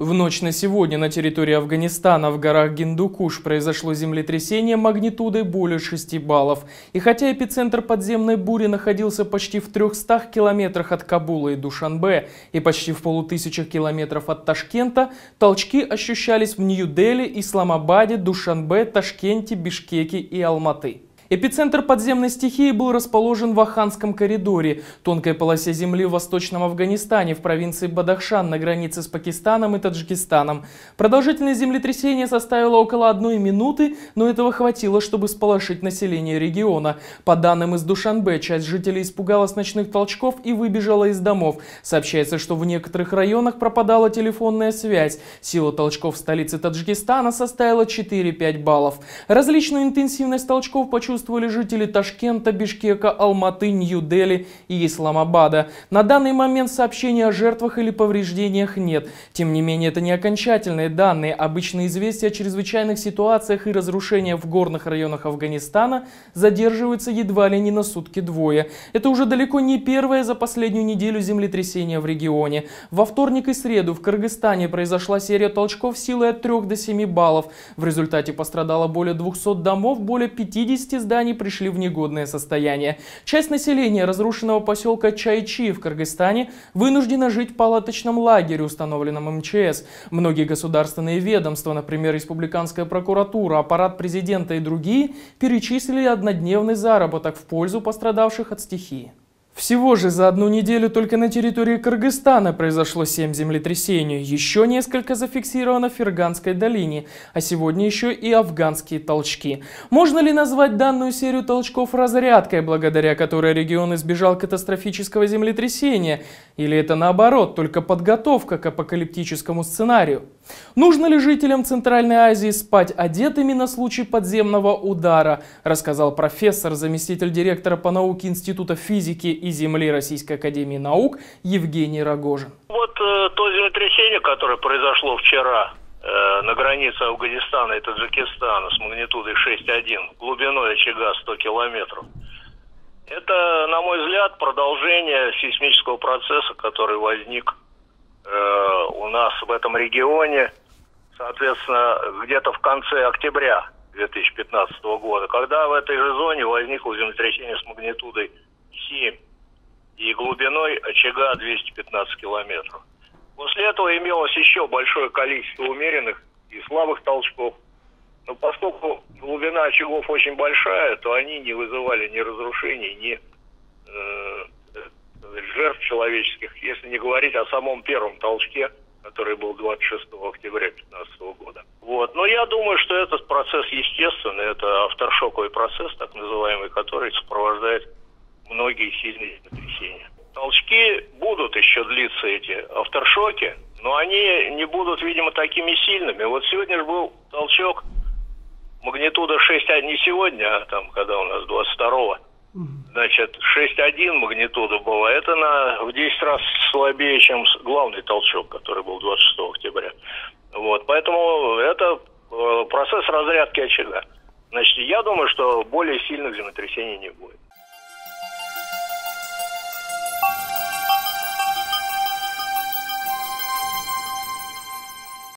В ночь на сегодня на территории Афганистана в горах Гиндукуш произошло землетрясение магнитудой более 6 баллов. И хотя эпицентр подземной бури находился почти в 300 километрах от Кабула и Душанбе и почти в полутысячах километров от Ташкента, толчки ощущались в Нью-Дели, Исламабаде, Душанбе, Ташкенте, Бишкеке и Алматы. Эпицентр подземной стихии был расположен в Аханском коридоре, тонкой полосе земли в восточном Афганистане, в провинции Бадахшан на границе с Пакистаном и Таджикистаном. Продолжительность землетрясения составила около одной минуты, но этого хватило, чтобы сполошить население региона. По данным из Душанбе, часть жителей испугалась ночных толчков и выбежала из домов. Сообщается, что в некоторых районах пропадала телефонная связь. Сила толчков в столице Таджикистана составила 4-5 баллов. Различную интенсивность толчков почувствовали почувствовали жители Ташкента, Бишкека, Алматы, Нью-Дели и Исламабада. На данный момент сообщений о жертвах или повреждениях нет. Тем не менее, это не окончательные данные. Обычные известия о чрезвычайных ситуациях и разрушениях в горных районах Афганистана задерживаются едва ли не на сутки двое. Это уже далеко не первое за последнюю неделю землетрясение в регионе. Во вторник и среду в Кыргызстане произошла серия толчков силой от 3 до 7 баллов. В результате пострадало более 200 домов, более 50 зданий пришли в негодное состояние. Часть населения разрушенного поселка Чайчи в Кыргызстане вынуждена жить в палаточном лагере, установленном МЧС. Многие государственные ведомства, например, Республиканская прокуратура, аппарат президента и другие, перечислили однодневный заработок в пользу пострадавших от стихии. Всего же за одну неделю только на территории Кыргызстана произошло 7 землетрясений, еще несколько зафиксировано в Ферганской долине, а сегодня еще и афганские толчки. Можно ли назвать данную серию толчков разрядкой, благодаря которой регион избежал катастрофического землетрясения? Или это наоборот, только подготовка к апокалиптическому сценарию? Нужно ли жителям Центральной Азии спать одетыми на случай подземного удара, рассказал профессор, заместитель директора по науке Института физики и земли Российской Академии Наук Евгений Рогожин. Вот э, то землетрясение, которое произошло вчера э, на границе Афганистана и Таджикистана с магнитудой 6,1, глубиной очага 100 километров, это, на мой взгляд, продолжение сейсмического процесса, который возник э, у нас в этом регионе, соответственно, где-то в конце октября 2015 года, когда в этой же зоне возникло землетрясение с магнитудой 7 и глубиной очага 215 километров. После этого имелось еще большое количество умеренных и слабых толчков. Но поскольку глубина очагов очень большая, то они не вызывали ни разрушений, ни э, жертв человеческих, если не говорить о самом первом толчке, который был 26 октября 2015 года. Вот. Но я думаю, что этот процесс естественный, это авторшоковый процесс, так называемый, который сопровождает многие сильные землетрясения. Толчки будут еще длиться, эти авторшоки, но они не будут, видимо, такими сильными. Вот сегодня же был толчок магнитуда 6, не сегодня, а там, когда у нас 22-го, значит, 6,1 магнитуда была. Это на, в 10 раз слабее, чем главный толчок, который был 26 октября. Вот, поэтому это э, процесс разрядки очага. Значит, я думаю, что более сильных землетрясений не будет.